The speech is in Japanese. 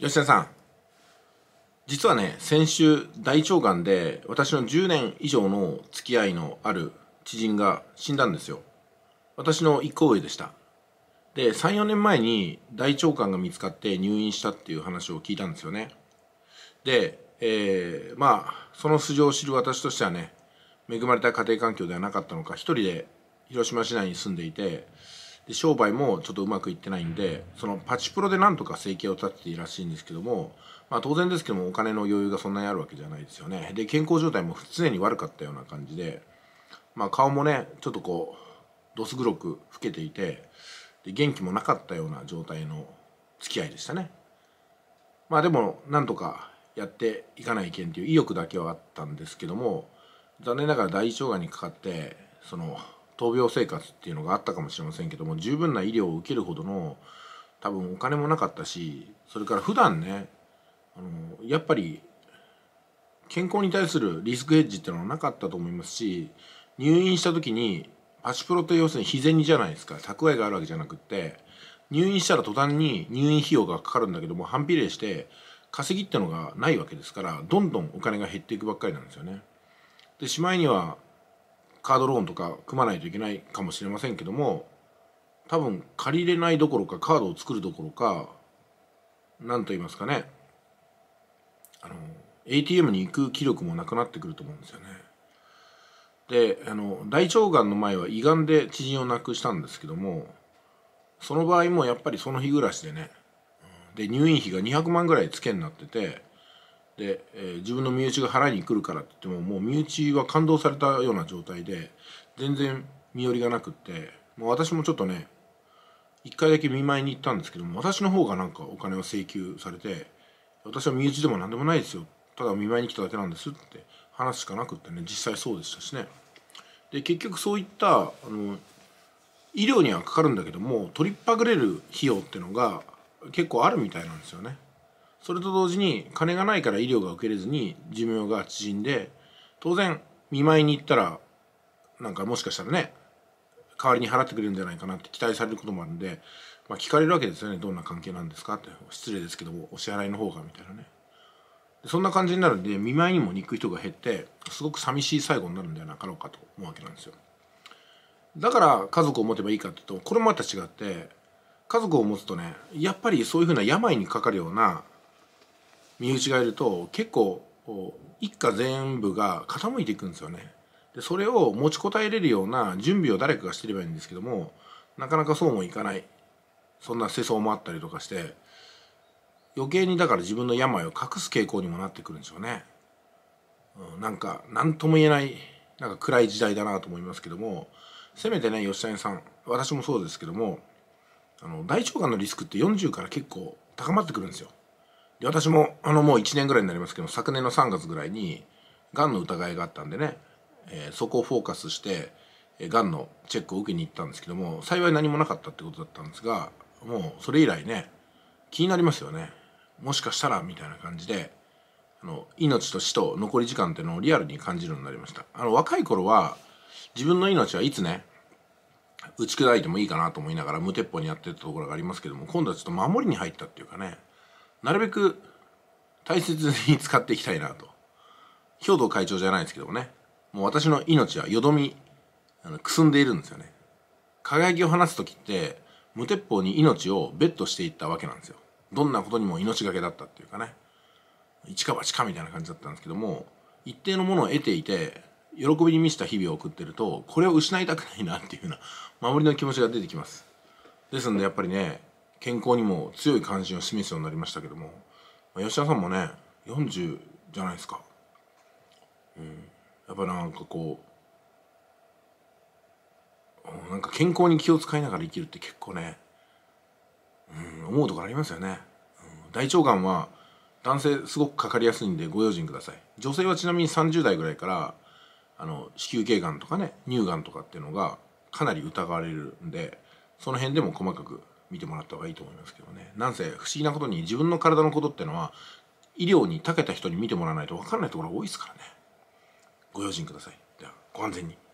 吉田さん。実はね先週大腸がんで私の10年以上の付き合いのある知人が死んだんですよ。私の一個上でした。で34年前に大腸がんが見つかって入院したっていう話を聞いたんですよね。で、えー、まあその素性を知る私としてはね恵まれた家庭環境ではなかったのか一人で広島市内に住んでいてで商売もちょっとうまくいってないんでそのパチプロでなんとか生計を立てているらしいんですけども、まあ、当然ですけどもお金の余裕がそんなにあるわけじゃないですよね。で健康状態も常に悪かったような感じで、まあ、顔もねちょっとこうどす黒く老けていてで元気もなかったような状態の付き合いでしたね。まあでもなんとかやっていかないけんっていう意欲だけはあったんですけども残念ながら大腸がんにかかってその闘病生活っていうのがあったかもしれませんけども十分な医療を受けるほどの多分お金もなかったしそれから普段ねあのやっぱり健康に対するリスクヘッジっていうのはなかったと思いますし入院した時にパチプロって要するに日銭じゃないですか蓄えがあるわけじゃなくって入院したら途端に入院費用がかかるんだけども反比例して稼ぎってのがないわけですからどんどんお金が減っていくばっかりなんですよね。でしまいにはカードローンとか組まないといけないかもしれませんけども多分借りれないどころかカードを作るどころか何と言いますかねあの ATM に行く気力もなくなってくると思うんですよね。であの大腸がんの前は胃がんで知人を亡くしたんですけどもその場合もやっぱりその日暮らしでねで入院費が200万ぐらいつけになっててで、えー、自分の身内が払いに来るからって言ってももう身内は感動されたような状態で全然身寄りがなくってもう私もちょっとね一回だけ見舞いに行ったんですけども私の方がなんかお金を請求されて私は身内でも何でもないですよ。ただ見舞いに来ただけなんですって話しかなくってね実際そうでしたしね。で結局そういったあの医療にはかかるんだけども取りっぱぐれる費用っていうのが結構あるみたいなんですよね。それと同時に金がないから医療が受けれずに寿命が縮んで当然見舞いに行ったらなんかもしかしたらね代わりに払ってくれるんじゃないかなって期待されることもあるんで、まあ、聞かれるわけですよね。どんな関係なんですか？って。失礼ですけどもお支払いの方がみたいなね。そんな感じになるんで見舞いにもに行く人が減ってすごく寂しい最後になるんではなかろうかと思うわけなんですよ。だから家族を持てばいいかっていうとこれもまた違って家族を持つとねやっぱりそういうふうな病にかかるような身内がいると結構一家全部が傾いていくんですよね。でそれを持ちこたえれるような準備を誰かがしてればいいんですけどもなかなかそうもいかない。そんな世相もあったりとかして余計にだから自分の病を隠す傾向にもなってくるんでしょうね、うん、なんか何とも言えないなんか暗い時代だなと思いますけどもせめてね吉谷さん私もそうですけどもあの大腸がんのリスクって40から結構高まってくるんですよ。で私もあのもう1年ぐらいになりますけど昨年の3月ぐらいにがんの疑いがあったんでね、えー、そこをフォーカスしてがんのチェックを受けに行ったんですけども幸い何もなかったってことだったんですがもうそれ以来ね気になりますよね。もしかしたらみたいな感じであの命と死と残り時間っていうのをリアルに感じるようになりました。あの若い頃は自分の命はいつね打ち砕いてもいいかなと思いながら無鉄砲にやってたところがありますけども今度はちょっと守りに入ったっていうかねなるべく大切に使っていきたいなと。兵藤会長じゃないですけどもね。もう私の命はよどみあのくすんでいるんですよね。輝きを放つ時って無鉄砲に命をベットしていったわけなんですよ。どんなことにも命がけだったっていうかね。一か八かみたいな感じだったんですけども一定のものを得ていて喜びに満ちた日々を送ってるとこれを失いたくないなっていうような守りの気持ちが出てきます。ですんでやっぱりね健康にも強い関心を示すようになりましたけども、まあ、吉田さんもね40じゃないですか、うん、やっぱなんかこうなんか健康に気を使いながら生きるって結構ね、うん、思うところありますよね、うん、大腸がんは男性すごくかかりやすいんでご用心ください。女性はちなみに30代ぐらいからあの子宮頸がんとかね乳がんとかっていうのがかなり疑われるんでその辺でも細かく見てもらった方がいいと思いますけどね。なんせ不思議なことに自分の体のことってのは医療に長けた人に見てもらわないと分かんないところが多いですからね。ご用心ください。ではご安全に。